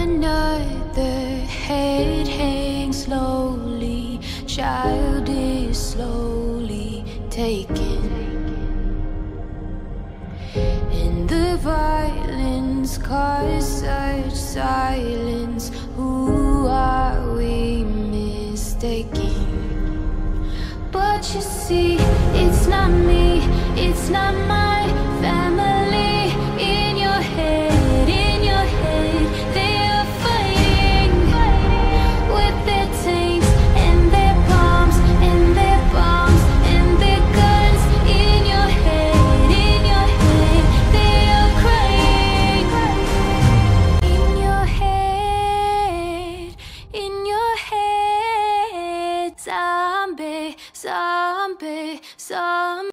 another head hangs slowly, child is slowly taken. And the violence caused such silence. Who are we mistaking? But you see, it's not me, it's not my. zombie, some.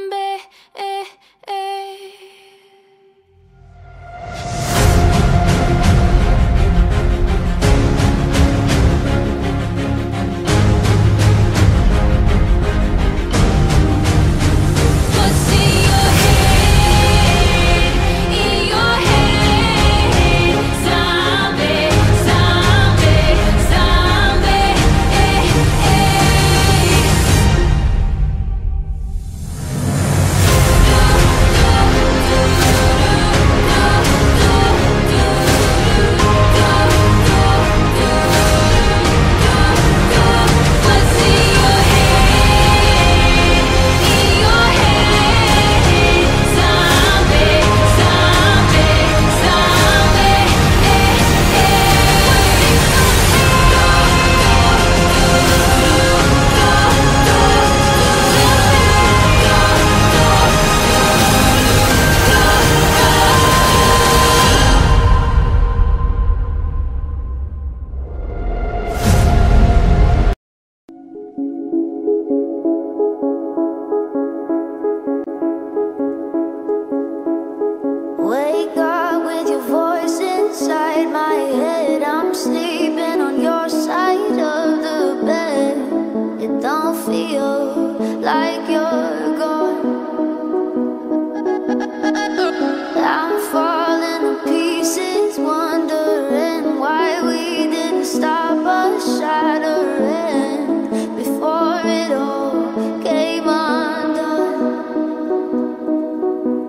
I'm falling to pieces, wondering why we didn't stop us shattering before it all came undone.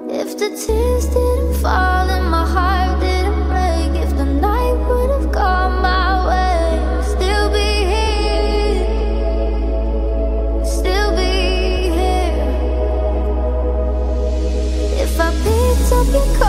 If the tears didn't fall in my heart. Because